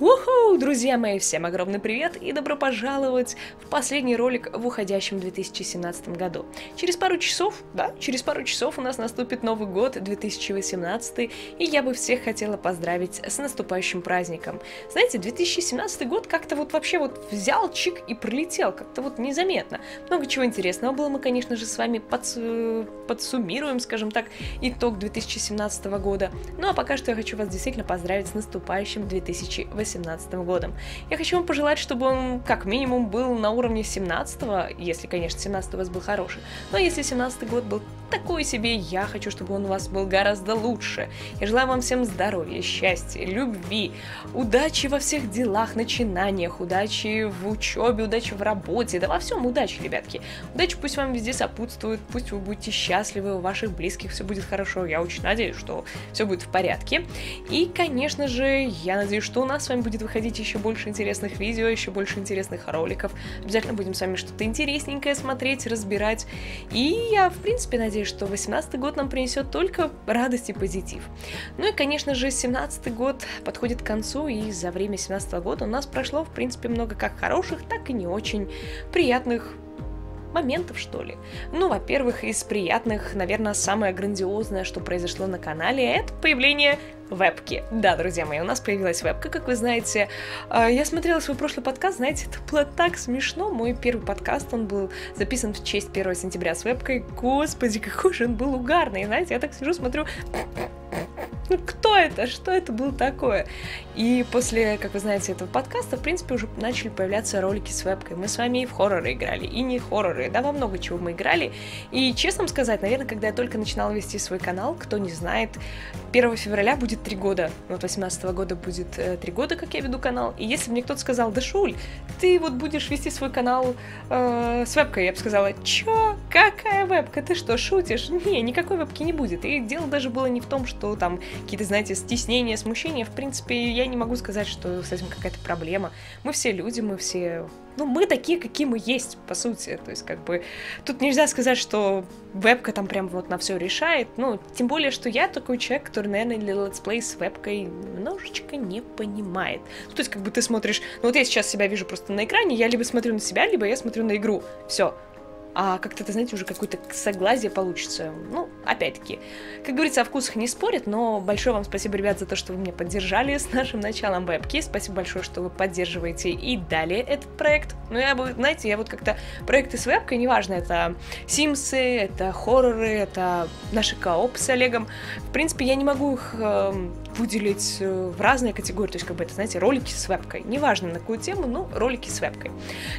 Уху, друзья мои, всем огромный привет и добро пожаловать в последний ролик в уходящем 2017 году. Через пару часов, да, через пару часов у нас наступит Новый год 2018, и я бы всех хотела поздравить с наступающим праздником. Знаете, 2017 год как-то вот вообще вот взял чик и пролетел, как-то вот незаметно. Много чего интересного было, мы, конечно же, с вами подс... подсуммируем, скажем так, итог 2017 года. Ну а пока что я хочу вас действительно поздравить с наступающим 2018 2018 годом. Я хочу вам пожелать, чтобы он как минимум был на уровне 17 если, конечно, 17 у вас был хороший. Но если 17 год был такой себе, я хочу, чтобы он у вас был гораздо лучше. Я желаю вам всем здоровья, счастья, любви, удачи во всех делах, начинаниях, удачи в учебе, удачи в работе, да во всем удачи, ребятки. Удачи пусть вам везде сопутствует, пусть вы будете счастливы, у ваших близких все будет хорошо. Я очень надеюсь, что все будет в порядке. И, конечно же, я надеюсь, что у нас с вами будет выходить еще больше интересных видео, еще больше интересных роликов. Обязательно будем с вами что-то интересненькое смотреть, разбирать. И я, в принципе, надеюсь, что 18 год нам принесет только радость и позитив. Ну и, конечно же, 17 год подходит к концу, и за время 17 года у нас прошло, в принципе, много как хороших, так и не очень приятных моментов, что ли. Ну, во-первых, из приятных, наверное, самое грандиозное, что произошло на канале, это появление вебки. Да, друзья мои, у нас появилась вебка, как вы знаете. А, я смотрела свой прошлый подкаст, знаете, это было так смешно. Мой первый подкаст, он был записан в честь 1 сентября с вебкой. Господи, какой же он был угарный, знаете, я так сижу, смотрю, ну кто это, что это было такое? И после, как вы знаете, этого подкаста, в принципе, уже начали появляться ролики с вебкой. Мы с вами и в хорроры играли, и не хорроры, да, во много чего мы играли. И, честно сказать, наверное, когда я только начинала вести свой канал, кто не знает, 1 февраля будет 3 года, вот 18 года будет 3 э, года, как я веду канал. И если бы мне кто-то сказал, да Шуль, ты вот будешь вести свой канал э, с вебкой, я бы сказала, чё, какая вебка, ты что, шутишь? Не, никакой вебки не будет. И дело даже было не в том, что там какие-то, знаете, стеснения, смущения. В принципе, я не могу сказать, что с этим какая-то проблема. Мы все люди, мы все... Ну, мы такие, какие мы есть, по сути. То есть, как бы, тут нельзя сказать, что вебка там прям вот на все решает. Ну, тем более, что я такой человек, который, наверное, для let's play с вебкой немножечко не понимает. Ну, то есть, как бы ты смотришь... Ну, вот я сейчас себя вижу просто на экране, я либо смотрю на себя, либо я смотрю на игру. Все а как-то, это, знаете, уже какое-то косоглазие получится. Ну, опять-таки, как говорится, о вкусах не спорят, но большое вам спасибо, ребят, за то, что вы меня поддержали с нашим началом вебки. Спасибо большое, что вы поддерживаете и далее этот проект. Ну, я бы, знаете, я вот как-то проекты с вебкой, неважно, это симсы, это хорроры, это наши кооп с Олегом. В принципе, я не могу их э, выделить э, в разные категории, то есть, как бы это, знаете, ролики с вебкой. Неважно, на какую тему, но ролики с вебкой.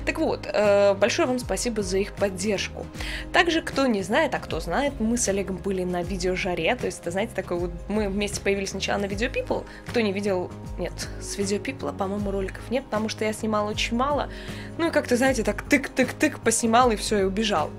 Так вот, э, большое вам спасибо за их поддержку. Также, кто не знает, а кто знает, мы с Олегом были на видеожаре, то есть, это, знаете, такой вот, мы вместе появились сначала на Video People, кто не видел, нет, с Video People, по-моему, роликов нет, потому что я снимала очень мало, ну и как-то, знаете, так тык-тык-тык поснимал и все, и убежал.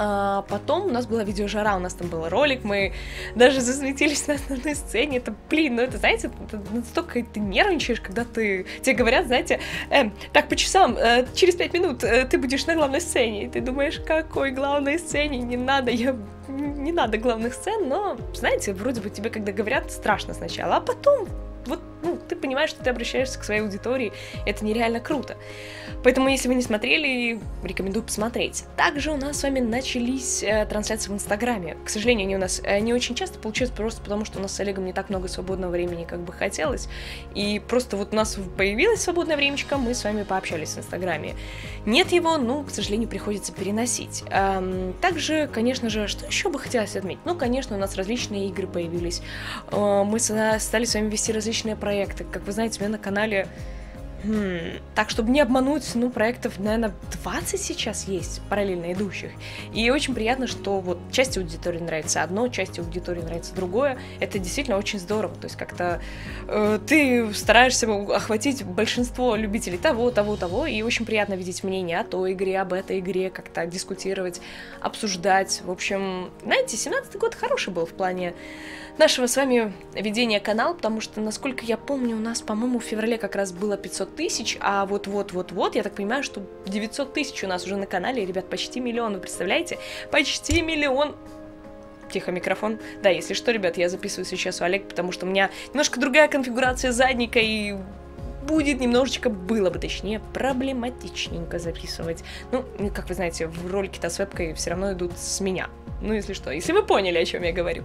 А потом у нас была видеожара, у нас там был ролик, мы даже засветились на основной сцене. Это, блин, ну это, знаете, это настолько ты нервничаешь, когда ты... Тебе говорят, знаете, э, так, по часам, э, через пять минут э, ты будешь на главной сцене. И ты думаешь, какой главной сцене? Не надо, я... Не надо главных сцен, но, знаете, вроде бы тебе, когда говорят, страшно сначала, а потом вот ну, ты понимаешь, что ты обращаешься к своей аудитории, это нереально круто. Поэтому, если вы не смотрели, рекомендую посмотреть. Также у нас с вами начались э, трансляции в Инстаграме. К сожалению, они у нас э, не очень часто получаются, просто потому что у нас с Олегом не так много свободного времени, как бы хотелось. И просто вот у нас появилось свободное времечко, мы с вами пообщались в Инстаграме. Нет его, ну, к сожалению, приходится переносить. Эм, также, конечно же, что еще бы хотелось отметить? Ну, конечно, у нас различные игры появились. Э, мы стали с вами вести различные проекты. Как вы знаете, у меня на канале Хм, так, чтобы не обмануть, ну, проектов, наверное, 20 сейчас есть параллельно идущих. И очень приятно, что вот части аудитории нравится одно, части аудитории нравится другое. Это действительно очень здорово. То есть как-то э, ты стараешься охватить большинство любителей того, того, того, и очень приятно видеть мнение о той игре, об этой игре, как-то дискутировать, обсуждать. В общем, знаете, 17 год хороший был в плане нашего с вами ведения канала, потому что, насколько я помню, у нас, по-моему, в феврале как раз было 500 тысяч, а вот-вот-вот-вот, я так понимаю, что 900 тысяч у нас уже на канале, ребят, почти миллион, вы представляете? Почти миллион Тихо, микрофон. Да, если что, ребят, я записываю сейчас у Олег, потому что у меня немножко другая конфигурация задника, и будет немножечко, было бы точнее, проблематичненько записывать. Ну, как вы знаете, в ролике-то с вебкой все равно идут с меня. Ну, если что, если вы поняли, о чем я говорю.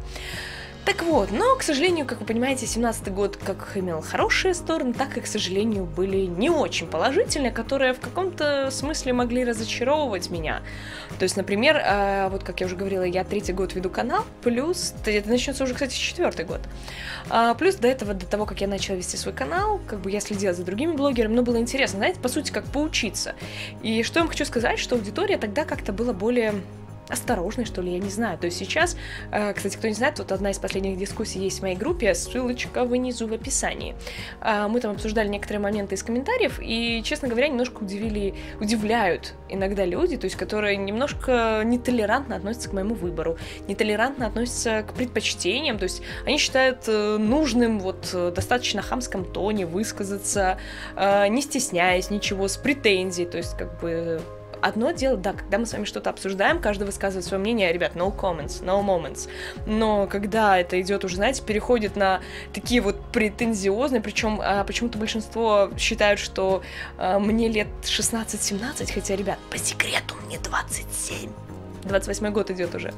Так вот, но, к сожалению, как вы понимаете, 17 год как имел хорошие стороны, так и, к сожалению, были не очень положительные, которые в каком-то смысле могли разочаровывать меня. То есть, например, э, вот как я уже говорила, я третий год веду канал, плюс, это начнется уже, кстати, четвертый год. А, плюс до этого, до того, как я начала вести свой канал, как бы я следила за другими блогерами, но было интересно, знаете, по сути, как поучиться. И что я вам хочу сказать, что аудитория тогда как-то была более осторожный, что ли, я не знаю. То есть сейчас, э, кстати, кто не знает, вот одна из последних дискуссий есть в моей группе, ссылочка внизу в описании. Э, мы там обсуждали некоторые моменты из комментариев, и, честно говоря, немножко удивили, удивляют иногда люди, то есть которые немножко нетолерантно относятся к моему выбору, нетолерантно относятся к предпочтениям, то есть они считают э, нужным вот достаточно хамском тоне высказаться, не стесняясь ничего, с претензией, то есть как бы одно дело, да, когда мы с вами что-то обсуждаем, каждый высказывает свое мнение, ребят, no comments, no moments. Но когда это идет уже, знаете, переходит на такие вот претензиозные, причем а, почему-то большинство считают, что а, мне лет 16-17, хотя, ребят, по секрету мне 27. 28 год идет уже.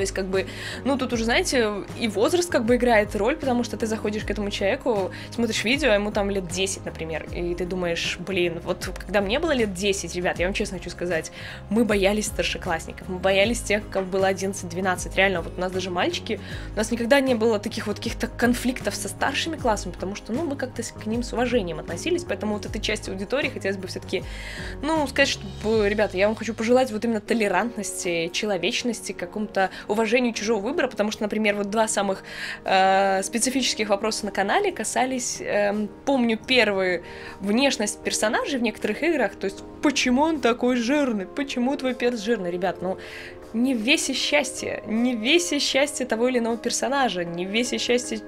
То есть, как бы, ну, тут уже, знаете, и возраст как бы играет роль, потому что ты заходишь к этому человеку, смотришь видео, а ему там лет 10, например, и ты думаешь, блин, вот когда мне было лет 10, ребят, я вам честно хочу сказать, мы боялись старшеклассников, мы боялись тех, кого было 11-12, реально, вот у нас даже мальчики, у нас никогда не было таких вот каких-то конфликтов со старшими классами, потому что, ну, мы как-то к ним с уважением относились, поэтому вот этой части аудитории хотелось бы все-таки, ну, сказать, что, ребята, я вам хочу пожелать вот именно толерантности, человечности, какому-то уважению чужого выбора, потому что, например, вот два самых э, специфических вопроса на канале касались, э, помню, первый внешность персонажей в некоторых играх, то есть почему он такой жирный, почему твой перс жирный, ребят, ну не в весе счастья, не в весе счастья того или иного персонажа, не в весе счастья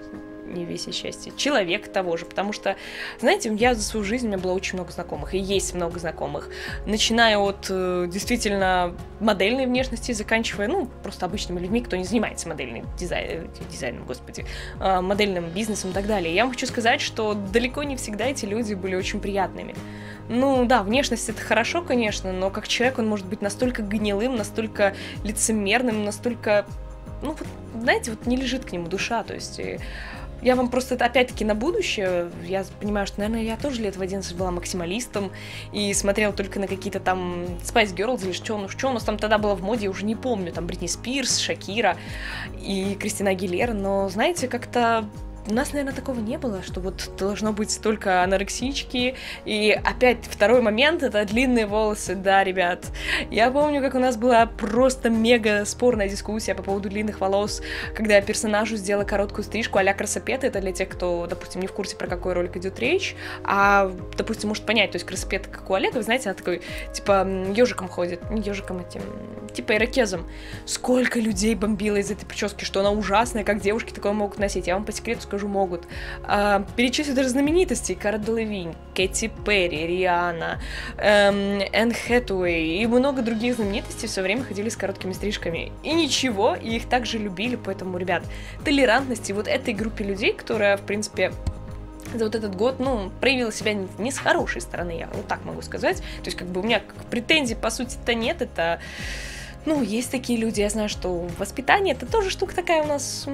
не весь счастье, человек того же, потому что, знаете, я за свою жизнь, у меня было очень много знакомых, и есть много знакомых, начиная от э, действительно модельной внешности, заканчивая, ну, просто обычными людьми, кто не занимается модельным дизайн, дизайном, господи, э, модельным бизнесом и так далее. Я вам хочу сказать, что далеко не всегда эти люди были очень приятными. Ну да, внешность это хорошо, конечно, но как человек он может быть настолько гнилым, настолько лицемерным, настолько ну, вот, знаете, вот не лежит к нему душа, то есть я вам просто, опять-таки, на будущее, я понимаю, что, наверное, я тоже лет в 11 была максималистом и смотрела только на какие-то там Spice Girls или что, ну, что у нас там тогда было в моде, я уже не помню, там Бритни Спирс, Шакира и Кристина Агилера, но, знаете, как-то у нас, наверное, такого не было, что вот должно быть столько анорексички. И опять второй момент — это длинные волосы. Да, ребят, я помню, как у нас была просто мега спорная дискуссия по поводу длинных волос, когда я персонажу сделала короткую стрижку а-ля красопета. Это для тех, кто, допустим, не в курсе, про какой ролик идет речь, а, допустим, может понять, то есть красопета, как у Олега, вы знаете, она такой, типа, ежиком ходит, не ежиком этим, типа ирокезом. Сколько людей бомбило из этой прически, что она ужасная, как девушки такое могут носить. Я вам по секрету скажу, могут. А, перечислить даже знаменитости. Кара Делевинь, Кэти Перри, Риана, эм, Энн Хэтуэй и много других знаменитостей все время ходили с короткими стрижками. И ничего, и их также любили, поэтому, ребят, толерантности вот этой группе людей, которая, в принципе, за вот этот год, ну, проявила себя не с хорошей стороны, я вот так могу сказать. То есть, как бы у меня претензий, по сути-то, нет, это... Ну, есть такие люди, я знаю, что воспитание это тоже штука такая у нас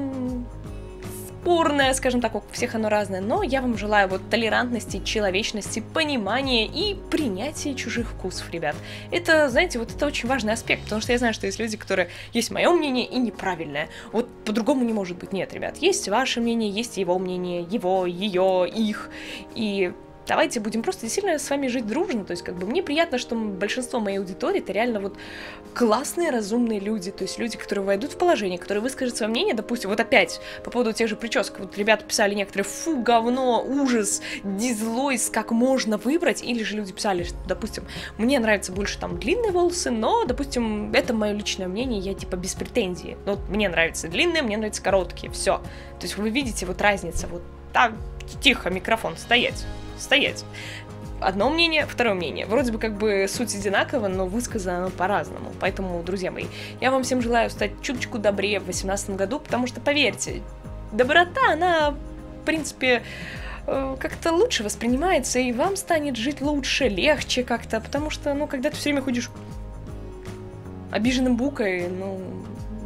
спорное, скажем так, у всех оно разное, но я вам желаю вот толерантности, человечности, понимания и принятия чужих вкусов, ребят. Это, знаете, вот это очень важный аспект, потому что я знаю, что есть люди, которые есть мое мнение и неправильное. Вот по-другому не может быть. Нет, ребят, есть ваше мнение, есть его мнение, его, ее, их. И давайте будем просто действительно с вами жить дружно, то есть как бы мне приятно, что большинство моей аудитории это реально вот классные, разумные люди, то есть люди, которые войдут в положение, которые выскажут свое мнение, допустим, вот опять по поводу тех же причесок, вот ребята писали некоторые, фу, говно, ужас, дизлойс, как можно выбрать, или же люди писали, что, допустим, мне нравятся больше там длинные волосы, но, допустим, это мое личное мнение, я типа без претензий, но вот мне нравятся длинные, мне нравятся короткие, все, то есть вы видите вот разница, вот так, тихо, микрофон, стоять стоять. Одно мнение, второе мнение. Вроде бы как бы суть одинакова, но высказано по-разному. Поэтому, друзья мои, я вам всем желаю стать чуточку добрее в 2018 году, потому что, поверьте, доброта, она, в принципе, э, как-то лучше воспринимается, и вам станет жить лучше, легче как-то, потому что, ну, когда ты все время ходишь обиженным букой, ну,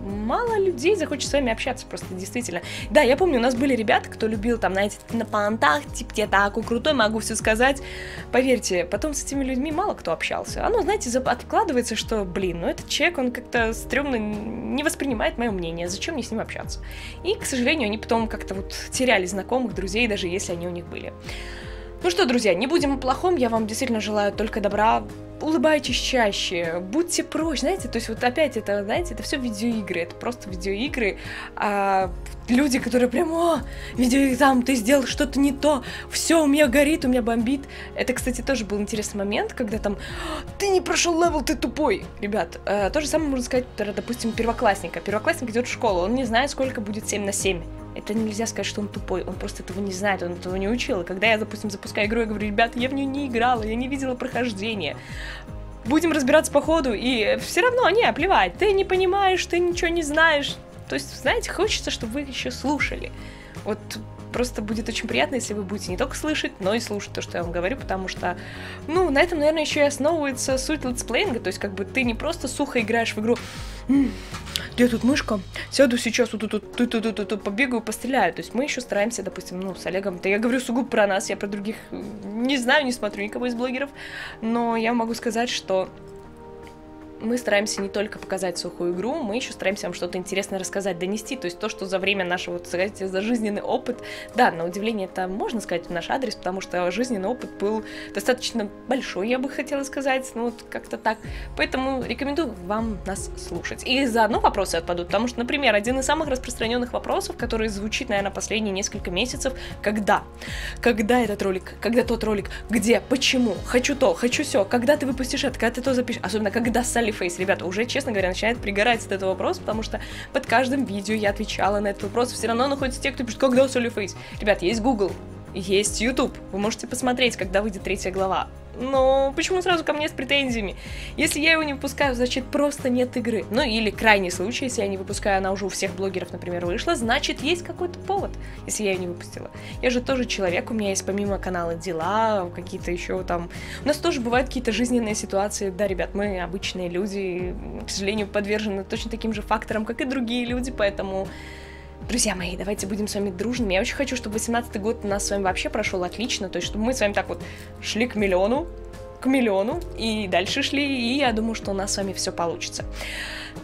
мало людей захочет с вами общаться, просто действительно. Да, я помню, у нас были ребята, кто любил там, знаете, на понтах, типа, я такой крутой, могу все сказать. Поверьте, потом с этими людьми мало кто общался. Оно, знаете, откладывается, что, блин, ну этот человек, он как-то стрёмно не воспринимает мое мнение, зачем мне с ним общаться? И, к сожалению, они потом как-то вот теряли знакомых, друзей, даже если они у них были. Ну что, друзья, не будем о плохом, я вам действительно желаю только добра, улыбайтесь чаще, будьте проще, знаете, то есть вот опять это, знаете, это все видеоигры, это просто видеоигры, а люди, которые прям, о, видео там, ты сделал что-то не то, все, у меня горит, у меня бомбит. Это, кстати, тоже был интересный момент, когда там, ты не прошел level, ты тупой. Ребят, э, то же самое можно сказать, допустим, первоклассника. Первоклассник идет в школу, он не знает, сколько будет 7 на 7. Это нельзя сказать, что он тупой, он просто этого не знает, он этого не учил. Когда я, допустим, запускаю игру, я говорю, ребят, я в нее не играла, я не видела прохождения. Будем разбираться по ходу, и все равно, не, плевать, ты не понимаешь, ты ничего не знаешь. То есть, знаете, хочется, чтобы вы еще слушали. Вот просто будет очень приятно, если вы будете не только слышать, но и слушать то, что я вам говорю, потому что, ну, на этом, наверное, еще и основывается суть летсплеинга, то есть, как бы, ты не просто сухо играешь в игру, где тут мышка? Сяду сейчас вот тут, тут, тут, тут, тут, побегаю, постреляю. То есть мы еще стараемся, допустим, ну, с Олегом, то я говорю сугубо про нас, я про других не знаю, не смотрю никого из блогеров, но я могу сказать, что мы стараемся не только показать сухую игру, мы еще стараемся вам что-то интересное рассказать, донести. То есть то, что за время нашего, вот, сказать, за жизненный опыт, да, на удивление это можно сказать в наш адрес, потому что жизненный опыт был достаточно большой, я бы хотела сказать, ну вот как-то так. Поэтому рекомендую вам нас слушать. И заодно вопросы отпадут, потому что, например, один из самых распространенных вопросов, который звучит, наверное, последние несколько месяцев, когда? Когда этот ролик? Когда тот ролик? Где? Почему? Хочу то, хочу все. Когда ты выпустишь это? Когда ты то запишешь? Особенно, когда Салли Face, ребята, уже, честно говоря, начинает пригорать от этого вопроса, потому что под каждым видео я отвечала на этот вопрос, все равно находятся те, кто пишет, когда Face. Ребят, есть Google, есть YouTube, вы можете посмотреть, когда выйдет третья глава. Но почему сразу ко мне с претензиями? Если я его не выпускаю, значит просто нет игры. Ну или крайний случай, если я не выпускаю, она уже у всех блогеров, например, вышла, значит есть какой-то повод, если я ее не выпустила. Я же тоже человек, у меня есть помимо канала дела, какие-то еще там... У нас тоже бывают какие-то жизненные ситуации. Да, ребят, мы обычные люди, к сожалению, подвержены точно таким же факторам, как и другие люди, поэтому Друзья мои, давайте будем с вами дружными. Я очень хочу, чтобы 18 год у нас с вами вообще прошел отлично, то есть чтобы мы с вами так вот шли к миллиону, к миллиону, и дальше шли, и я думаю, что у нас с вами все получится.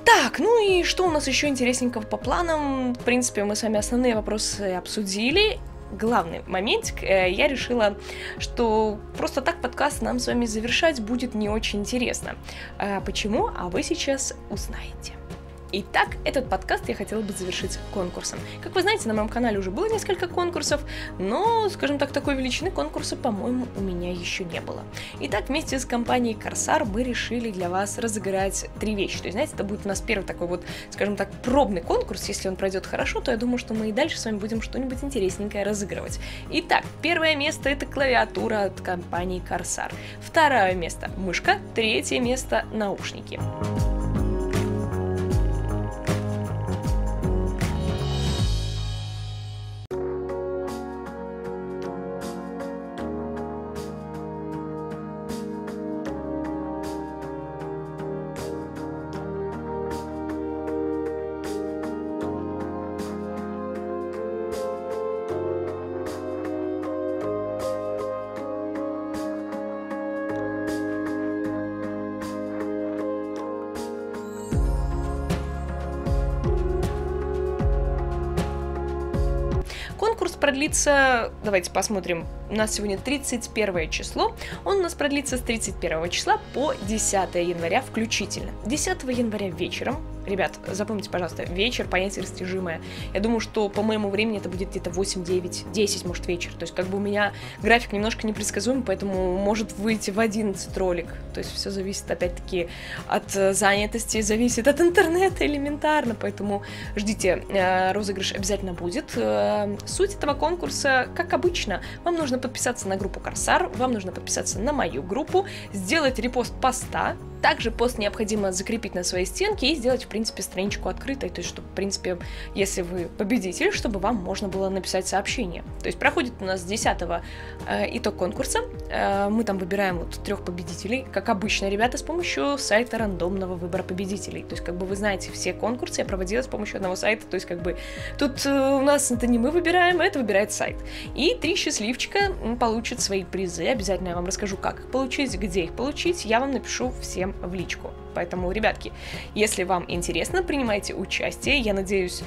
Так, ну и что у нас еще интересненького по планам? В принципе, мы с вами основные вопросы обсудили. Главный моментик, э, я решила, что просто так подкаст нам с вами завершать будет не очень интересно. Э, почему? А вы сейчас узнаете. Итак, этот подкаст я хотела бы завершить конкурсом. Как вы знаете, на моем канале уже было несколько конкурсов, но, скажем так, такой величины конкурса, по-моему, у меня еще не было. Итак, вместе с компанией Корсар мы решили для вас разыграть три вещи. То есть, знаете, это будет у нас первый такой вот, скажем так, пробный конкурс. Если он пройдет хорошо, то я думаю, что мы и дальше с вами будем что-нибудь интересненькое разыгрывать. Итак, первое место это клавиатура от компании Корсар. Второе место мышка. Третье место наушники. Продлится, давайте посмотрим, у нас сегодня 31 число, он у нас продлится с 31 числа по 10 января включительно. 10 января вечером Ребят, запомните, пожалуйста, вечер, понятие растяжимое. Я думаю, что по моему времени это будет где-то 8, 9, 10, может, вечер. То есть, как бы у меня график немножко непредсказуем, поэтому может выйти в 11 ролик. То есть, все зависит, опять-таки, от э, занятости, зависит от интернета элементарно. Поэтому ждите, э, розыгрыш обязательно будет. Э, суть этого конкурса, как обычно, вам нужно подписаться на группу Корсар, вам нужно подписаться на мою группу, сделать репост поста, Также пост необходимо закрепить на своей стенке и сделать, в принципе, страничку открытой, то есть, чтобы, в принципе, если вы победитель, чтобы вам можно было написать сообщение. То есть проходит у нас 10 э, итог конкурса, э, мы там выбираем вот трех победителей, как обычно, ребята, с помощью сайта рандомного выбора победителей. То есть, как бы вы знаете, все конкурсы я проводила с помощью одного сайта, то есть, как бы тут э, у нас это не мы выбираем, это выбирает сайт. И три счастливчика получат свои призы, обязательно я вам расскажу, как их получить, где их получить, я вам напишу всем всем в личку. Поэтому, ребятки, если вам интересно, принимайте участие. Я надеюсь,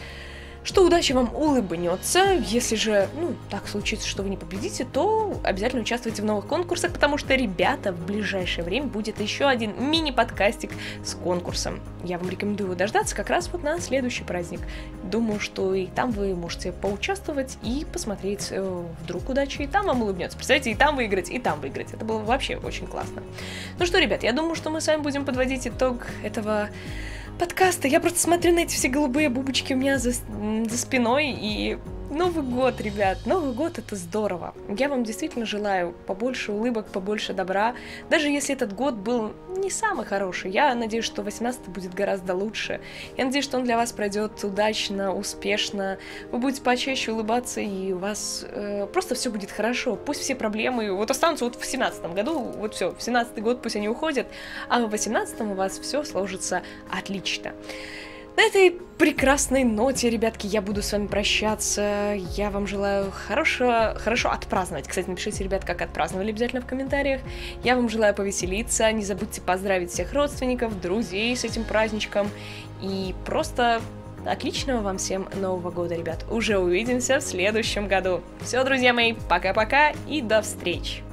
что удача вам улыбнется. Если же, ну, так случится, что вы не победите, то обязательно участвуйте в новых конкурсах, потому что, ребята, в ближайшее время будет еще один мини-подкастик с конкурсом. Я вам рекомендую дождаться как раз вот на следующий праздник. Думаю, что и там вы можете поучаствовать и посмотреть, э, вдруг удача и там вам улыбнется. Представляете, и там выиграть, и там выиграть. Это было вообще очень классно. Ну что, ребят, я думаю, что мы с вами будем подводить итог этого подкаста. Я просто смотрю на эти все голубые бубочки у меня за, за спиной и Новый год, ребят, Новый год это здорово. Я вам действительно желаю побольше улыбок, побольше добра. Даже если этот год был не самый хороший, я надеюсь, что 18 будет гораздо лучше. Я надеюсь, что он для вас пройдет удачно, успешно. Вы будете почаще улыбаться, и у вас э, просто все будет хорошо. Пусть все проблемы вот останутся вот в 17 году, вот все, в 17 год пусть они уходят, а в 18 у вас все сложится отлично. На этой прекрасной ноте, ребятки, я буду с вами прощаться. Я вам желаю хорошего, хорошо отпраздновать. Кстати, напишите, ребят, как отпраздновали обязательно в комментариях. Я вам желаю повеселиться. Не забудьте поздравить всех родственников, друзей с этим праздничком. И просто отличного вам всем Нового года, ребят. Уже увидимся в следующем году. Все, друзья мои, пока-пока и до встречи.